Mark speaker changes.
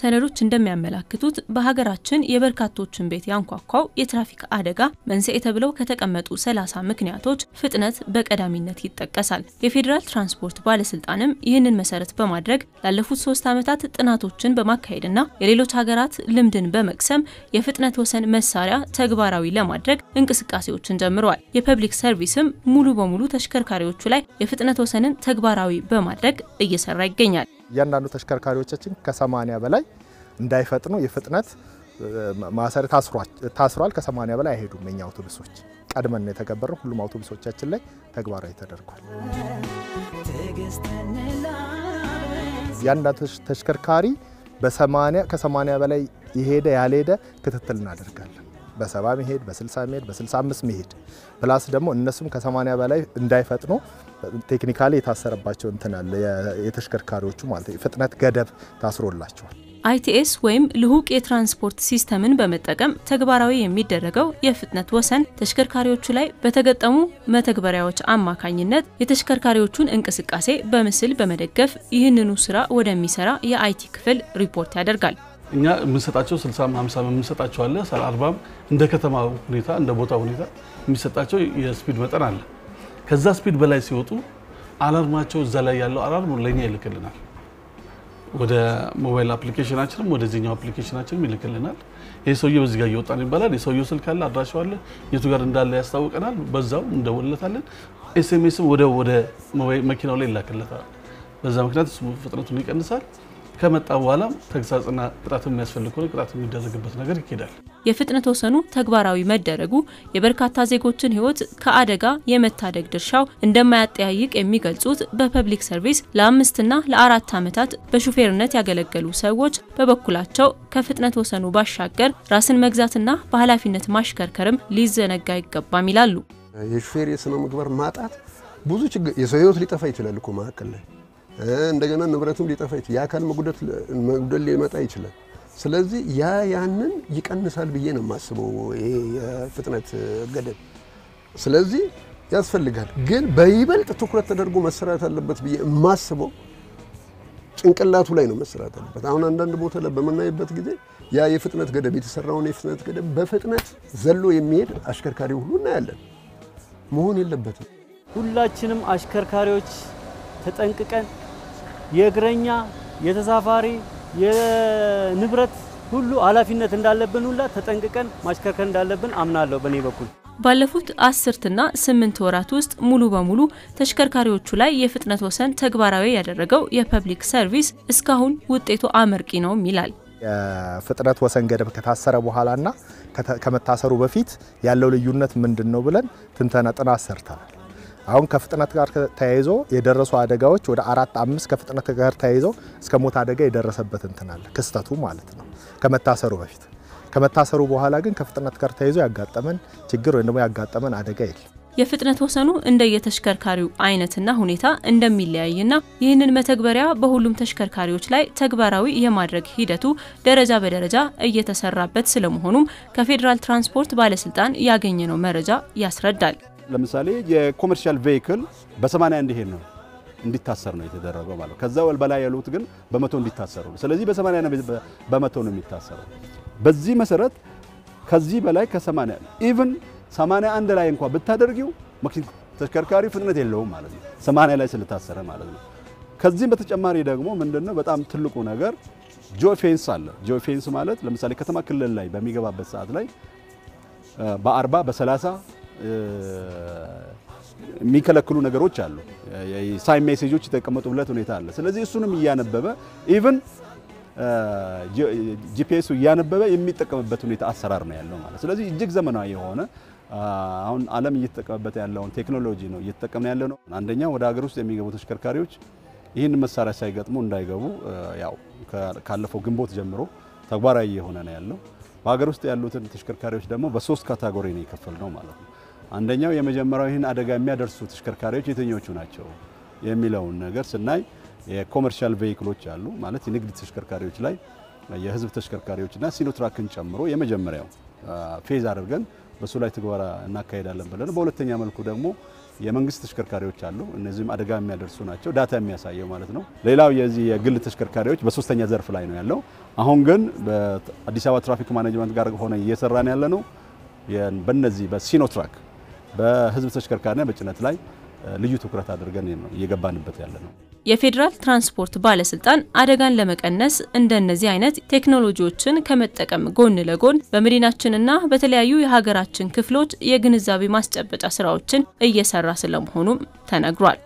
Speaker 1: ሰነዶች እንደሚያመላክቱት በሀገራችን የበርካቶችን ቤት ያንኳኳው የትራፊክ አደጋ መንስኤ ተብለው ከተቀመጡ ሰላሳ ምክንያቶች ፍጥነት በቀዳሚነት ይጠቀሳል። የፌዴራል ትራንስፖርት ባለስልጣንም ይህንን መሰረት በማድረግ ላለፉት ሶስት ዓመታት ጥናቶችን በማካሄድና የሌሎች ሀገራት ልምድን በመቅሰም የፍጥነት ወሰን መሳሪያ ተግባራዊ ለማድረግ እንቅስቃሴዎችን ጀምረዋል። የፐብሊክ ሰርቪስም ሙሉ በሙሉ ተሽከርካሪዎቹ ላይ የፍጥነት ወሰንን ተግባራዊ በማድረግ እየሰራ ይገኛል።
Speaker 2: እያንዳንዱ ተሽከርካሪዎቻችን ከ80 በላይ እንዳይፈጥኑ የፍጥነት ማሰር ታስሯል። ከ80 በላይ አይሄዱም። የኛ አውቶቡሶች ቀድመን ነው የተገበረው። ሁሉም አውቶቡሶቻችን ላይ ተግባራዊ ተደርጓል። እያንዳንዱ ተሽከርካሪ በ80 ከ80 በላይ የሄደ ያልሄደ ክትትል እናደርጋለን። በሰባ መሄድ በ60 መሄድ በ65 መሄድ ፕላስ ደግሞ እነሱም ከ80 በላይ እንዳይፈጥኑ technically የታሰረባቸው እንትን አለ የተሽከርካሪዎቹ ማለት ፍጥነት ገደብ ታስሮላቸዋል።
Speaker 1: ITS ወይም ልሁቅ የትራንስፖርት system ን በመጠቀም ተግባራዊ የሚደረገው የፍጥነት ወሰን ተሽከርካሪዎቹ ላይ በተገጠሙ መተግበሪያዎች አማካኝነት የተሽከርካሪዎቹን እንቅስቃሴ በምስል በመደገፍ ይህንኑ ስራ ወደሚሰራ የ IT ክፍል ሪፖርት ያደርጋል።
Speaker 3: እኛ የምንሰጣቸው 60 50 የምንሰጣቸው አለ 40 እንደ ከተማ ሁኔታ እንደ ቦታ ሁኔታ የሚሰጣቸው የ speed መጠን አለ። ከዛ speed በላይ ሲወጡ alarm አቸው እዛ ላይ ያለው alarm ለእኛ ይልክልናል። ወደ mobile application አችንም ወደዚህኛው application አችንም ይልክልናል። ይህ ሰውዬ በዚህ ጋር እየወጣ ነው ይባላል። የሰውየው ስልክ አለ፣ አድራሻው አለ፣ የቱ ጋር እንዳለ ያስታውቀናል። በዛው እንደውልለታለን። SMS ም ወደ ወደ መኪናው ላይ ይላክለታል። በዛ ምክንያት ፍጥነቱን ይቀንሳል። ከመጣ በኋላ ተግሳጽና ቅጣት የሚያስፈልግ ከሆነ ቅጣት የሚደረግበት ነገር ይኬዳል።
Speaker 1: የፍጥነት ወሰኑ ተግባራዊ መደረጉ የበርካታ ዜጎችን ሕይወት ከአደጋ የመታደግ ድርሻው እንደማያጠያይቅ የሚገልጹት በ public service ለአምስትና ለአራት ዓመታት በሹፌርነት ያገለገሉ ሰዎች በበኩላቸው ከፍጥነት ወሰኑ ባሻገር ራስን መግዛትና በኃላፊነት ማሽከርከርም ሊዘነጋ አይገባም ይላሉ።
Speaker 4: የሹፌር የስነ ምግባር ማጣት ብዙ ችግር የሰው ሕይወት ሊጠፋ ይችላል እኮ መካከል ላይ እንደገና ንብረቱም ሊጠፋ ይችላል። የአካል መጉደል ሊመጣ ይችላል። ስለዚህ ያ ያንን ይቀንሳል ብዬ ነው የማስበው ይሄ የፍጥነት ገደብ። ስለዚህ ያስፈልጋል፣ ግን በይበልጥ ትኩረት ተደርጎ መሰራት አለበት ብዬ የማስበው ጭንቅላቱ ላይ ነው መሰራት አለበት። አሁን አንዳንድ ቦታ ላይ በምናይበት ጊዜ ያ የፍጥነት ገደብ የተሰራውን የፍጥነት ገደብ በፍጥነት ዘሎ የሚሄድ አሽከርካሪ ሁሉ እናያለን። መሆን የለበትም።
Speaker 5: ሁላችንም አሽከርካሪዎች ተጠንቅቀን የእግረኛ የተሳፋሪ የንብረት ሁሉ ኃላፊነት እንዳለብን ሁላ ተጠንቅቀን ማሽከርከር እንዳለብን አምናለሁ በእኔ በኩል።
Speaker 1: ባለፉት አስራ ስምንት ወራት ውስጥ ሙሉ በሙሉ ተሽከርካሪዎቹ ላይ የፍጥነት ወሰን ተግባራዊ ያደረገው የ public service እስካሁን ውጤቱ አመርቂ ነውም ይላል።
Speaker 2: የፍጥነት ወሰን ገደብ ከታሰረ በኋላና ከመታሰሩ በፊት ያለው ልዩነት ምንድን ነው ብለን ትንተና ጥናት ሰርተናል። አሁን ከፍጥነት ጋር ተያይዞ የደረሱ አደጋዎች ወደ አራት አምስት ከፍጥነት ጋር ተያይዞ እስከ ሞት አደጋ የደረሰበት እንትን አለ ክስተቱ ማለት ነው ከመታሰሩ በፊት። ከመታሰሩ በኋላ ግን ከፍጥነት ጋር ተያይዞ ያጋጠመን ችግር ወይም ደግሞ ያጋጠመን አደጋ የለም።
Speaker 1: የፍጥነት ወሰኑ እንደየተሽከርካሪው አይነትና ሁኔታ እንደሚለያይና ይህንን መተግበሪያ በሁሉም ተሽከርካሪዎች ላይ ተግባራዊ የማድረግ ሂደቱ ደረጃ በደረጃ እየተሰራበት ስለመሆኑም ከፌዴራል ትራንስፖርት ባለስልጣን ያገኘነው መረጃ ያስረዳል።
Speaker 6: ለምሳሌ የ commercial vehicle በ80 እንዲሄድ ነው እንዲታሰር ነው የተደረገው ማለት ከዛ ወል በላይ ያሉት ግን በመቶ እንዲታሰሩ ነው። ስለዚህ በ80 እና በመቶ ነው የሚታሰረው። በዚህ መሰረት ከዚህ በላይ ከ80 even 81 ላይ እንኳን ብታደርጊው ተሽከርካሪ ፍጥነት የለውም ማለት ነው 80 ላይ ስለታሰረ ማለት ነው። ከዚህም በተጨማሪ ደግሞ ምንድነው በጣም ትልቁ ነገር geo fence አለ። fence ማለት ለምሳሌ ከተማ ክልል ላይ በሚገባበት ሰዓት ላይ በ40 በ30 የሚከለክሉ ነገሮች አሉ። ሳይን ሜሴጆች የተቀመጡለት ሁኔታ አለ። ስለዚህ እሱንም እያነበበ even GPS ኡ እያነበበ የሚጠቀምበት ሁኔታ አሰራር ነው ያለው ማለት። ስለዚህ እጅግ ዘመናዊ የሆነ አሁን ዓለም እየተጠቀመበት ያለውን ቴክኖሎጂ ነው እየተጠቀምን ያለ ነው። አንደኛ ወደ ሀገር ውስጥ የሚገቡ ተሽከርካሪዎች ይህን መሳሪያ ሳይገጥሙ እንዳይገቡ ያው ካለፈው ግንቦት ጀምሮ ተግባራዊ የሆነ ነው ያለው። በሀገር ውስጥ ያሉትን ተሽከርካሪዎች ደግሞ በሶስት category ነው የከፈልነው ማለት ነው። አንደኛው የመጀመሪያው ይህን አደጋ የሚያደርሱ ተሽከርካሪዎች የትኞቹ ናቸው የሚለውን ነገር ስናይ የ commercial vehicle ኦች አሉ ማለት የንግድ ተሽከርካሪዎች ላይ የህዝብ ተሽከርካሪዎችና ሲኖትራክን ጨምሮ የመጀመሪያው phase አድርገን በሱ ላይ ትግበራ እናካሄዳለን ብለን፣ በሁለተኛ መልኩ ደግሞ የመንግስት ተሽከርካሪዎች አሉ። እነዚህም አደጋ የሚያደርሱ ናቸው፣ data የሚያሳየው ማለት ነው። ሌላው የዚህ የግል ተሽከርካሪዎች በሶስተኛ ዘርፍ ላይ ነው ያለው። አሁን ግን በአዲስ አበባ traffic management ጋር ሆነ እየሰራን ያለ ነው በነዚህ በሲኖትራክ በህዝብ ተሽከርካሪና በጭነት ላይ ልዩ ትኩረት አድርገን እየገባንበት ያለ ነው።
Speaker 1: የፌዴራል ትራንስፖርት ባለስልጣን አደጋን ለመቀነስ እንደነዚህ አይነት ቴክኖሎጂዎችን ከመጠቀም ጎን ለጎን በመዲናችንና በተለያዩ የሀገራችን ክፍሎች የግንዛቤ ማስጨበጫ ስራዎችን እየሰራ ስለመሆኑም ተነግሯል።